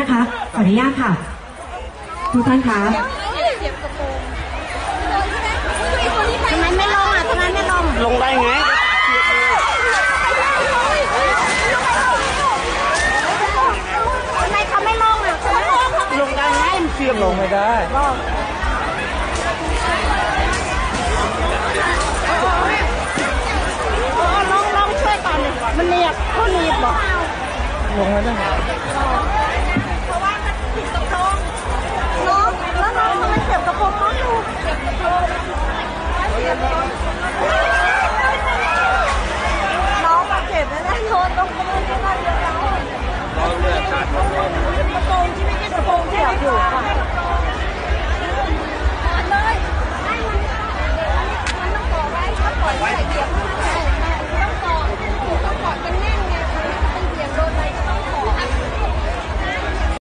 นะคะ ขออนุญาตค่ะ ทุกท่านคะทำไมไม่ลงอะทำไมไม่ลง ลงได้ไงทำไมเขาไม่ลงอะทำไมไม่ลงลงได้ไงมันเสียบลงไม่ได้ลงลงช่ว 本の